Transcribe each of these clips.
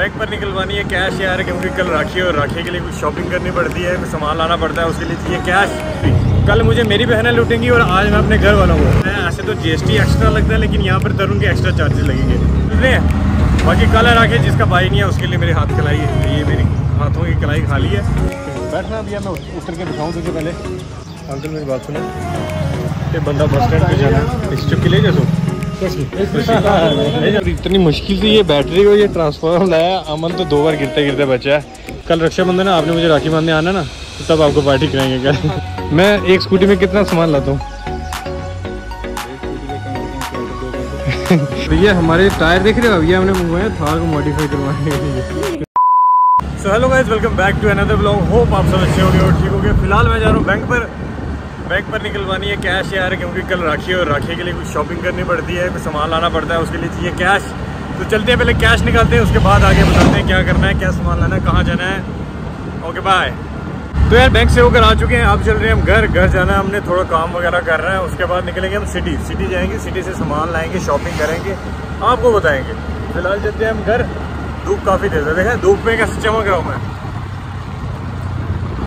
Bank पर निकलवानी है cash यार, क्योंकि कल राखी और राखी के लिए कुछ शॉपिंग करनी पड़ती है, कुछ सामान लाना पड़ता है, उसके लिए चाहिए कैश कल मुझे मेरी बहनें लूटेंगी और आज मैं अपने घर वालों को। ऐसे तो जीएसटी एक्स्ट्रा लगता है, लेकिन यहाँ पर तरुण के एक्स्ट्रा चार्जेस लगेंगे। सुन हैं? बाकी कल राखी, जिसका भाई नहीं है, उसके लिए मेरे हाथ कलाई है। ये मेरी हाथों की कलाई खाली है। बैठना भैया, मैं उतर के दिखाऊँ तुझे पहले। अंकल, मेरी बात सुनो। ये बंदा बस स्टैंड पे जाना इस चुप के ले जाओ। इतनी मुश्किल से ये बैटरी को ये ट्रांसफॉर्मर लाया अमन तो दो बार गिरते गिरते बचा है। कल रक्षाबंधन है आपने मुझे राखी बांधने आना ना तो तब आपको पार्टी कराएँगे कल। मैं एक स्कूटी में कितना सामान लाता हूँ? भैया हमारे टायर देख रहे हो? भैया हमने मंगवाया थार को मॉडिफाई करवाने के लिए so hello guys welcome back to another blog hope आप सब अच्छे होंगे और ठीक होंगे। फ़िलहाल मैं जा रहा हूँ बैंक पर। बैंक पर निकलवानी है कैश यार, क्योंकि कल राखी और राखी के लिए कुछ शॉपिंग करनी पड़ती है, कुछ सामान लाना पड़ता है, उसके लिए चाहिए कैश तो चलते हैं, पहले कैश निकालते हैं, उसके बाद आगे बताते हैं क्या करना है, क्या सामान लाना है, कहाँ जाना है। ओके बाय तो यार बैंक से होकर आ चुके हैं आप चल रहे हैं हम घर। घर जाना है, हमने थोड़ा काम वगैरह कर रहे हैं, उसके बाद निकलेंगे हम सिटी सिटी जाएँगे सिटी से सामान लाएँगे शॉपिंग करेंगे, आपको बताएँगे। फ़िलहाल चलते हैं हम घर। धूप काफ़ी तेज है, देखा धूप में कैसे चमक रहा हूँ मैं।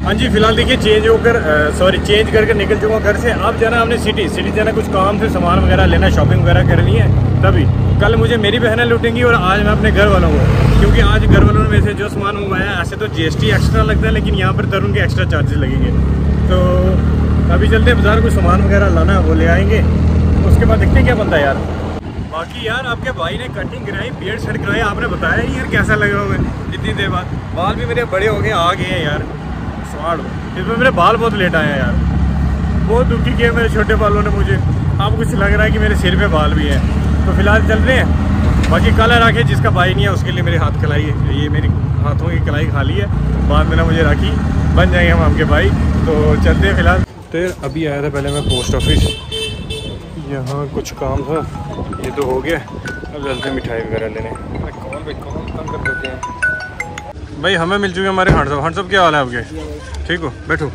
हाँ जी, फ़िलहाल देखिए चेंज होकर सॉरी चेंज करके निकल चुका घर से। अब जाना हमने सिटी सिटी जाना कुछ काम से सामान वगैरह लेना शॉपिंग वगैरह करनी है, तभी। कल मुझे मेरी बहनें लूटेंगी और आज मैं अपने घर वालों को, क्योंकि आज घर वालों ने मेरे से जो सामान मंगवाया, ऐसे तो जीएसटी एक्स्ट्रा लगता है, लेकिन यहाँ पर तरुण के एक्स्ट्रा चार्जेस लगेंगे। तो अभी चलते बाज़ार, कुछ सामान वगैरह लाना है, वो ले आएँगे। उसके बाद देखते क्या बनता है यार। बाकी यार, आपके भाई ने कटिंग कराई बियड सेट कराई, आपने बताया यार कैसा लग रहा इतनी देर बाद। बाल भी मेरे बड़े हो गए, आ गए हैं यार। स्मार्ट इसमें मेरे बाल बहुत लेट आए हैं यार। बहुत दुखी किया मेरे छोटे बालों ने मुझे। अब कुछ लग रहा है कि मेरे सिर पे बाल भी हैं। तो फ़िलहाल चल रहे हैं। बाकी कल है राखी जिसका भाई नहीं है, उसके लिए मेरे हाथ कलाई है ये मेरी हाथों की कलाई खाली है। बाद में ना मुझे राखी बन जाएँगे हम आपके भाई। तो चलते हैं फ़िलहाल। तो अभी आया था पहले मैं पोस्ट ऑफ़िस यहाँ कुछ काम था। ये तो हो गया। अब चलते हैं मिठाई वगैरह लेने। कौन भाई, कौन काम कर देते हैं? भाई, हमें मिल चुके हमारे हंड साहब हंड साहब क्या हाल है आपके? ठीक हो? बैठो।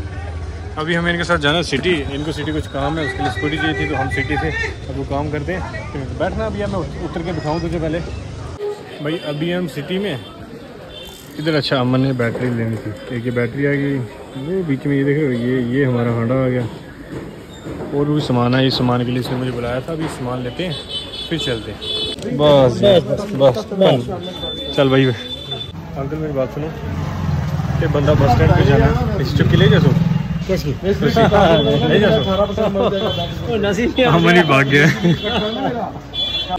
अभी हमें इनके साथ जाना है सिटी इनको सिटी कुछ काम है, उसके लिए स्कूटी चाहिए थी तो हम सिटी से अब वो काम करते हैं। तो बैठना अभी मैं उतर के दिखाऊँ तुझे पहले। भाई, अभी हम सिटी में इधर अच्छा अमन ने बैटरी लेनी थी। एक ये बैटरी आ गई। वो बीच में ये देख रहे ये ये हमारा हांडा आ गया। और भी सामान है इस सामान के लिए इसने मुझे बुलाया था। अभी सामान लेते हैं, फिर चलते हैं। बस बस बस बस। चल भाई। अंकल मेरी बात सुनो। ये बंदा बस स्टैंड पे जाना है इस चुपकी ले जासो? ले जासो। हम नहीं भाग गए।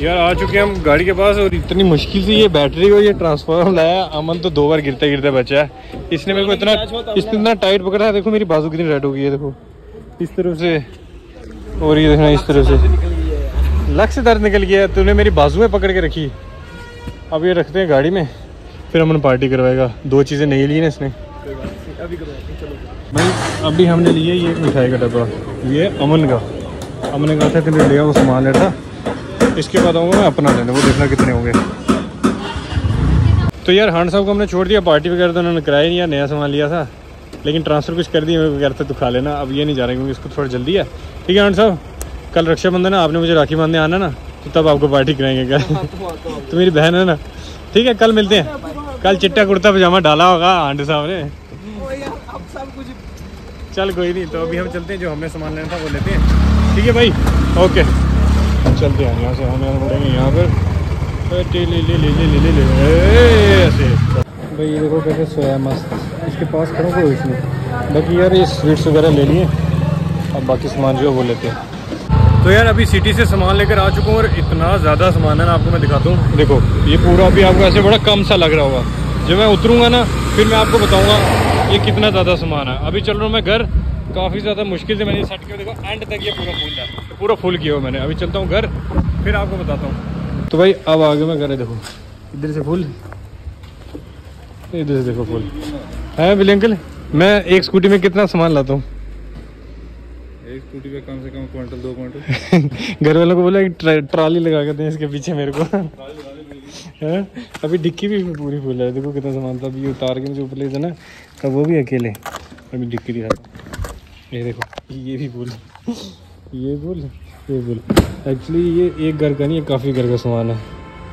यार आ चुके हैं हम गाड़ी के पास और इतनी मुश्किल से ये बैटरी को ये ट्रांसफार्मर लाया अमन तो दो बार गिरते गिरते बचा है। इसने मेरे को इतना इसने इतना टाइट पकड़ा है देखो मेरी बाजू कितनी रेड हो गई है देखो। इस तरफ़ से और ये देखना इस तरह से। लक से दर्द निकल गया तूने मेरी बाजू में पकड़ के रखी। अब ये रखते हैं गाड़ी में। फिर हमने पार्टी करवाएगा। दो चीज़ें नहीं ली ना इसने। भाई, अभी हमने लिए ये मिठाई का डब्बा। ये अमन का। अमन ने कहा था कि लिया वो सामान लेता इसके बाद आऊँगा मैं अपना लेने, वो देखना कितने होंगे। तो यार हांड साहब को हमने छोड़ दिया, पार्टी वगैरह तो उन्होंने कराया नहीं, यार नया सामान लिया था। लेकिन ट्रांसफ़र कुछ कर दिया वगैरह कहते तो खा लेना। अब ये नहीं जा रहे, क्योंकि इसको थोड़ा जल्दी है। ठीक है आंट साहब, कल रक्षाबंधन है, आपने मुझे राखी बांधने आना ना तो तब आपको पार्टी कराएँगे, क्या? तो मेरी बहन है ना। ठीक है, कल मिलते हैं। कल चिट्टा कुर्ता पजामा डाला होगा आंट साहब ने। सब कुछ चल कोई नहीं तो अभी हम चलते हैं जो हमें सामान लेना था वो लेते हैं। ठीक है भाई? ओके। चलते हैं यहाँ से हमें मुड़ेंगे यहाँ पर। ले ले ले ले ले ले ले। ऐसे। भाई ये देखो कैसे सोया मस्त। इसके पास खड़ा कोई इसमें। बाकी यार ये स्वीट्स वगैरह ले लिए। अब बाकी सामान जो है वो लेते हैं। तो यार, अभी सिटी से सामान लेकर आ चुका हूँ और इतना ज़्यादा सामान है ना, आपको मैं दिखाता हूँ। देखो, ये पूरा अभी आपको ऐसे बड़ा कम सा लग रहा होगा। जब मैं उतरूँगा ना, फिर मैं आपको बताऊँगा ये कितना ज़्यादा सामान है। अभी चल रहा हूँ मैं घर, काफ़ी ज़्यादा मुश्किल से मैंने सेट किया देखो एंड तक ये पूरा फुल है। पूरा फुल किया हुआ मैंने। अभी चलता हूँ घर, फिर आपको बताता हूँ। तो भाई, अब आगे मैं घर देखो। इधर से फुल इधर से देखो फुल है बिल अंकल मैं एक स्कूटी में कितना सामान लाता हूँ? स्कूटी पे कम से कम क्विंटल दो क्विंटल। घर वालों को बोला ट्रा, ट्राली लगा के दें इसके पीछे मेरे को। है? अभी डिक्की भी पूरी फुल है। देखो कितना सामान था। अभी उतार के मुझे ऊपर ले जाना। तब वो भी अकेले। अभी डिक्की दिखा ये देखो ये भी फुल ये फुल ये फुल। एक्चुअली ये एक घर का नहीं है काफ़ी घर का सामान है।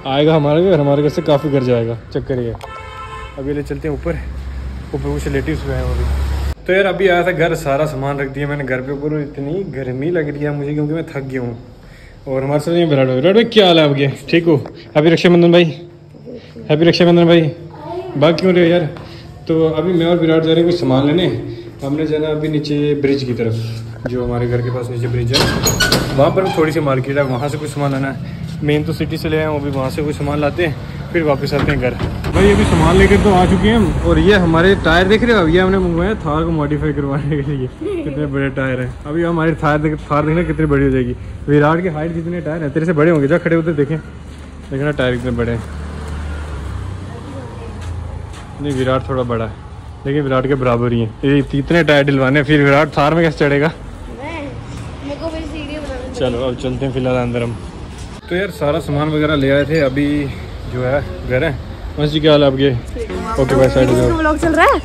आएगा हमारे घर हमारे घर से काफ़ी घर जाएगा। चक्कर ये अभी ले चलते हैं ऊपर। ऊपर कुछ रिलेटिव हुए हैं वो भी तो यार अभी आया था घर, सारा सामान रख दिया मैंने घर पे। ऊपर इतनी गर्मी लग रही है मुझे क्योंकि मैं थक गया हूँ। और हमारे साथ ये विराट भाई विराट भाई, क्या हाल है आपके? ठीक हो? हैप्पी रक्षाबंधन भाई। हैप्पी रक्षाबंधन भाई। बात क्यों रहे हो यार? तो अभी मैं और विराट जा रहे हैं कुछ सामान लेने। हमने जाना अभी नीचे ब्रिज की तरफ़, जो हमारे घर के पास नीचे ब्रिज है। वहाँ पर थोड़ी सी मार्केट है, वहाँ से कुछ सामान लाना है। मेन तो सिटी से ले आए वो भी वहाँ से कुछ सामान लाते हैं। फिर वापस आते हैं घर। भाई अभी सामान लेकर तो आ चुके हैं हम और ये हमारे टायर देख रहे हो? ये हमने मंगवाया थार को मॉडिफाई करवाने के लिए। कितने बड़े टायर हैं। अभी हमारे थार देख थार देखना कितनी बड़ी हो जाएगी। विराट की हाइट जितने टायर हैं तेरे से बड़े होंगे। जा खड़े उधर देखें। देखना टायर कितने बड़े हैं। नहीं विराट थोड़ा बड़ा है। लेकिन विराट के बराबर ही है। ये इतने टायर डलवाने फिर विराट थार में कैसे चढ़ेगा? मैं मेरे को मेरी सीढ़ी बनाना चलो अब चलते हैं फ़िलहाल अंदर हम। तो यार सारा सामान वगैरह ले आए थे। अभी जो है घर है। जी क्या हाल है आपके? ओके भाई साइड चल रहा है?